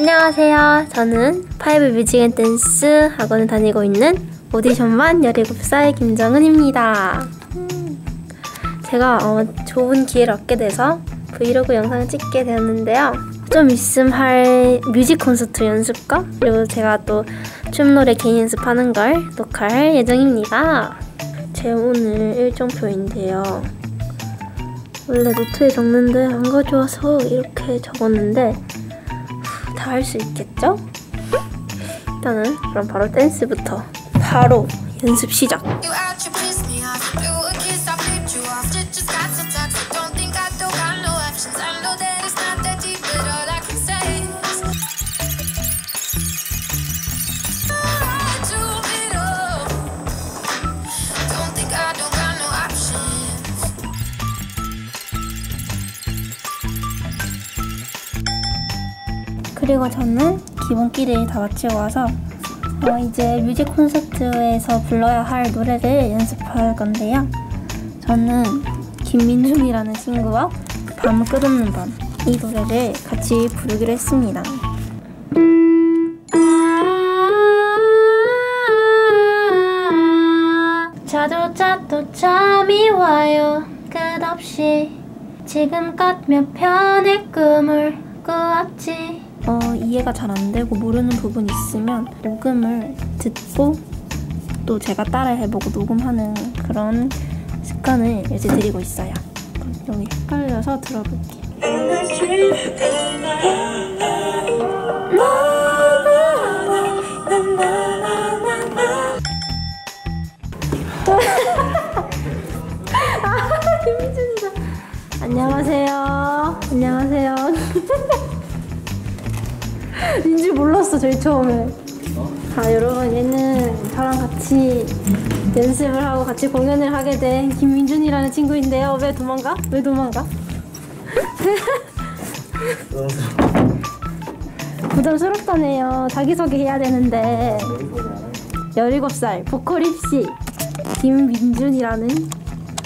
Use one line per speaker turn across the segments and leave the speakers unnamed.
안녕하세요. 저는 파이브 뮤직 앤 댄스 학원을 다니고 있는 오디션반 17살 김정은입니다. 음, 제가 어, 좋은 기회를 얻게 돼서 브이로그 영상을 찍게 되었는데요. 좀 있음 할 뮤직 콘서트 연습과 그리고 제가 또 춤 노래 개인 연습하는 걸 녹화할 예정입니다. 제 오늘 일정표인데요. 원래 노트에 적는데 안 가져와서 이렇게 적었는데 다 할 수 있겠죠? 일단은 그럼 바로 댄스부터 바로 연습 시작. 그리고 저는 기본기를 다 마치고 와서 어, 이제 뮤직 콘서트에서 불러야 할 노래를 연습할 건데요. 저는 김민중이라는 친구와 밤 끝없는 밤 이 노래를 같이 부르기로 했습니다. 자도 자도 잠이 와요 끝없이 지금껏 몇 편의 꿈을 꾸었지 어 이해가 잘 안 되고 모르는 부분 있으면 녹음을 듣고 또 제가 따라 해보고 녹음하는 그런 습관을 이제 들이고 있어요. 여기 헷갈려서 들어볼게요 인줄 몰랐어 저희 처음에. 자 여러분 얘는 저랑 같이 연습을 하고 같이 공연을 하게 된 김민준이라는 친구인데요. 왜 도망가? 왜 도망가? 부담스럽다네요. 자기소개 해야 되는데 17살 보컬 입시 김민준이라는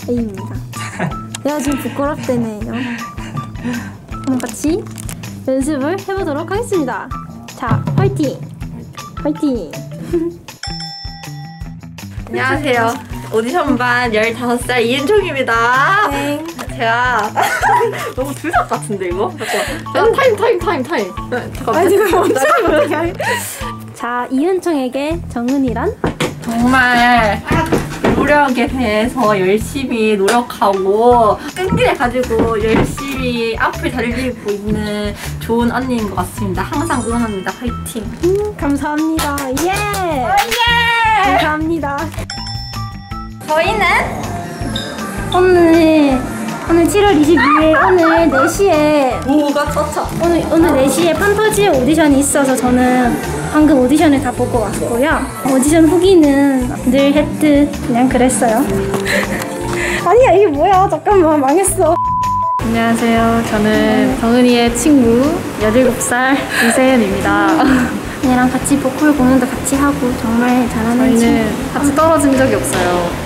A입니다. 내가 지금 부끄럽대네요. 그럼 같이 연습을 해보도록 하겠습니다. 자, 화이팅! 화이팅!
안녕하세요. 오디션 반 15살 이은총입니다.
네.
제가 너무 들썩 같은데 이거? 잠깐만. 타임 타임 타임 타임. 네, 잠깐만.
아, 지금 멈춰! 자, 이은총에게 정은이란?
정말 노력에 대해서 열심히 노력하고 끈기를 가지고 열심히 앞을 달리고 있는 좋은 언니인 것 같습니다. 항상 응원합니다. 화이팅!
음, 감사합니다. 예!
예!
감사합니다.
저희는
오늘, 오늘 7월 22일 오늘 4시에
뭐가 떴죠?
오늘 오늘 4시에 판타지 오디션이 있어서 저는 방금 오디션을 다 보고 왔고요. 오디션 후기는 늘 했듯 그냥 그랬어요. 아니야 이게 뭐야? 잠깐만 망했어.
안녕하세요. 저는 정은이의 친구 17살 이세연입니다.
얘랑 같이 보컬 공연도 같이 하고 정말 잘하는 친구.
저희는 같이 떨어진 적이 없어요.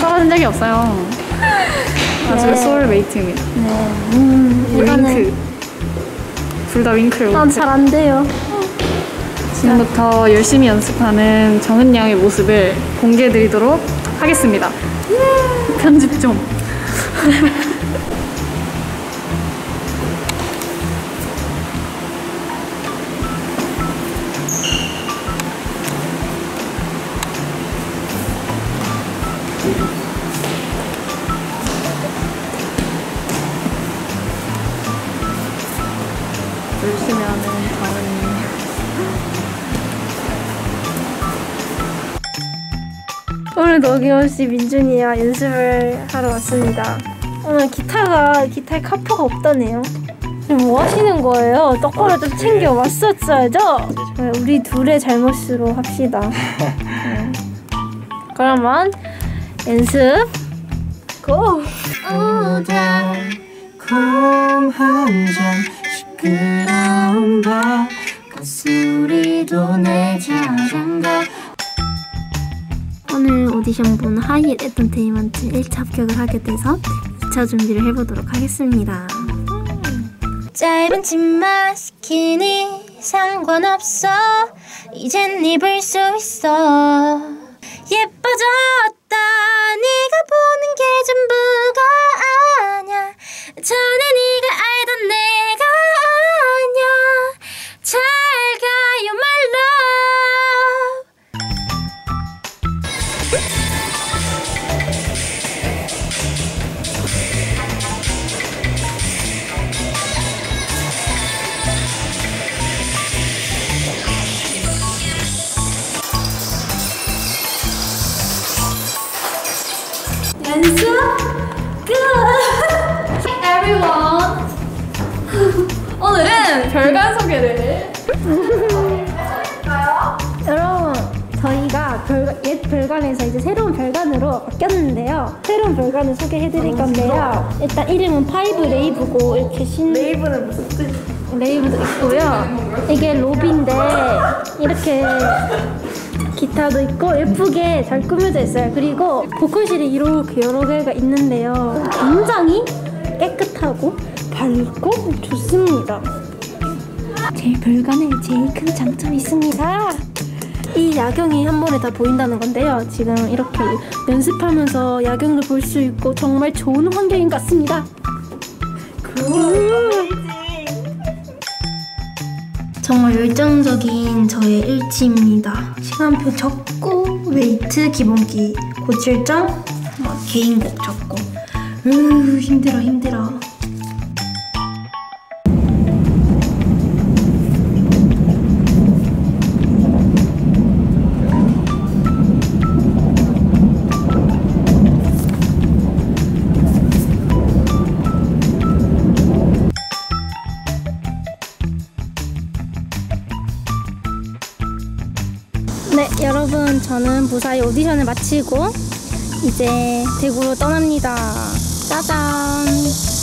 떨어진 적이 없어요. 아주
네.
소울메이트입니다.
네, 음,
윙크. 둘 다 윙크를
난
못해.
잘안 돼요.
지금부터 열심히 연습하는 정은 양의 모습을 공개해드리도록 하겠습니다. 편집 좀.
오늘도 어김없이 민준이와 연습을 하러 왔습니다. 오늘 기타가 기타에 카프가 없다네요. 지금 뭐 하시는 거예요? 떡밥을 좀 챙겨 왔었어야죠. 네, 우리 둘의 잘못으로 합시다. 네. 그러면 연습 고.
곰한잔 시끄러운 밭소리도 내 자장가
오늘 오디션 본 하이힐 엔터테인먼트 1차 합격을 하게 돼서 2차 준비를 해보도록 하겠습니다. 짧은 치마 시키니 상관없어. 이젠 입을 수 있어. 예뻐졌다. 네가 보는 게전
Everyone. 오늘은 별관 소개를
여러분 저희가 별, 옛 별관에서 이제 새로운 별관으로 바뀌었는데요. 새로운 별관을 소개해드릴 건데요. 일단 이름은 파이브 레이브고 이렇게 신
레이브는 무슨 뜻?
레이브도 있고요 이게 로비인데 이렇게 기타도 있고 예쁘게 잘 꾸며져 있어요 그리고 보컬실이 이렇게 여러 개가 있는데요 굉장히 깨끗하고 밝고 좋습니다 제 별관에 제일 큰 장점이 있습니다. 이 야경이 한 번에 다 보인다는 건데요. 지금 이렇게 연습하면서 야경도 볼수 있고 정말 좋은 환경인 것 같습니다. 정말 열정적인 저의 일지입니다. 시간표 적고 웨이트 기본기 고칠점 막 개인곡 적고 으 힘들어 힘들어. 저는 무사히 오디션을 마치고 이제 대구로 떠납니다. 짜잔!